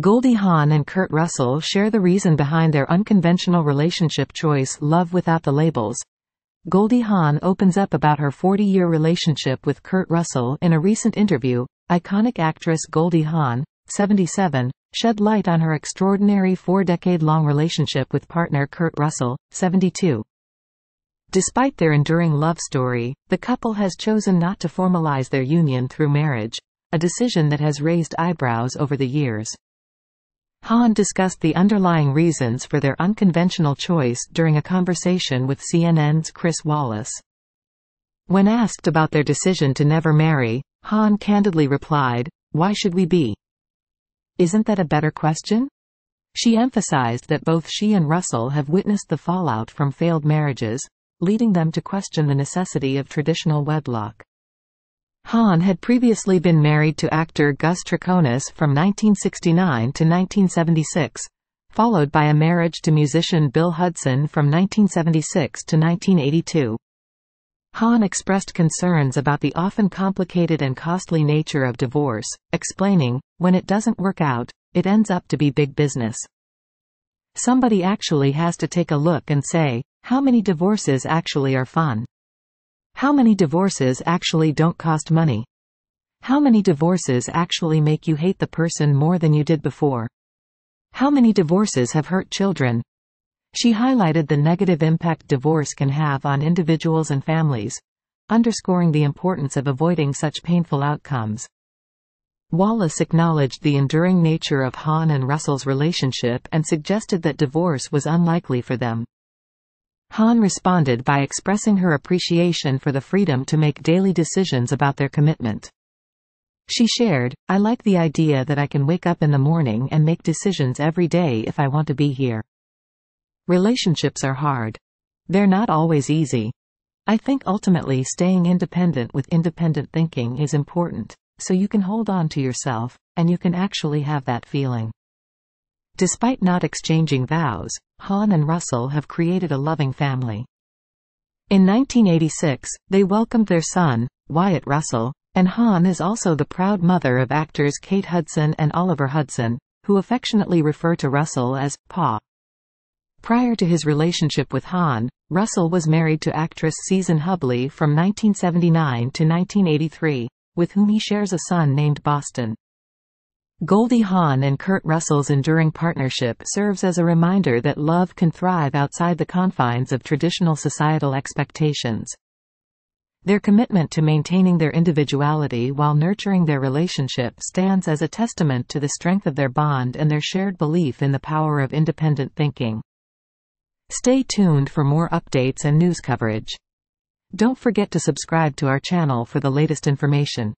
Goldie Hawn and Kurt Russell share the reason behind their unconventional relationship choice Love Without the Labels. Goldie Hawn opens up about her 40-year relationship with Kurt Russell in a recent interview. Iconic actress Goldie Hawn, 77, shed light on her extraordinary four-decade-long relationship with partner Kurt Russell, 72. Despite their enduring love story, the couple has chosen not to formalize their union through marriage, a decision that has raised eyebrows over the years. Hawn discussed the underlying reasons for their unconventional choice during a conversation with CNN's Chris Wallace. When asked about their decision to never marry, Hawn candidly replied, Why should we be? Isn't that a better question? She emphasized that both she and Russell have witnessed the fallout from failed marriages, leading them to question the necessity of traditional wedlock. Hawn had previously been married to actor Gus Trikonis from 1969 to 1976, followed by a marriage to musician Bill Hudson from 1976 to 1982. Hawn expressed concerns about the often complicated and costly nature of divorce, explaining, when it doesn't work out, it ends up to be big business. Somebody actually has to take a look and say, how many divorces actually are fun? How many divorces actually don't cost money? How many divorces actually make you hate the person more than you did before? How many divorces have hurt children? She highlighted the negative impact divorce can have on individuals and families, underscoring the importance of avoiding such painful outcomes. Wallace acknowledged the enduring nature of Hawn and Russell's relationship and suggested that divorce was unlikely for them. Hawn responded by expressing her appreciation for the freedom to make daily decisions about their commitment. She shared, I like the idea that I can wake up in the morning and make decisions every day if I want to be here. Relationships are hard. They're not always easy. I think ultimately staying independent with independent thinking is important, so you can hold on to yourself, and you can actually have that feeling. Despite not exchanging vows, Hawn and Russell have created a loving family. In 1986, they welcomed their son, Wyatt Russell, and Hawn is also the proud mother of actors Kate Hudson and Oliver Hudson, who affectionately refer to Russell as Pa. Prior to his relationship with Hawn, Russell was married to actress Season Hubley from 1979 to 1983, with whom he shares a son named Boston. Goldie Hawn and Kurt Russell's enduring partnership serves as a reminder that love can thrive outside the confines of traditional societal expectations. Their commitment to maintaining their individuality while nurturing their relationship stands as a testament to the strength of their bond and their shared belief in the power of independent thinking. Stay tuned for more updates and news coverage. Don't forget to subscribe to our channel for the latest information.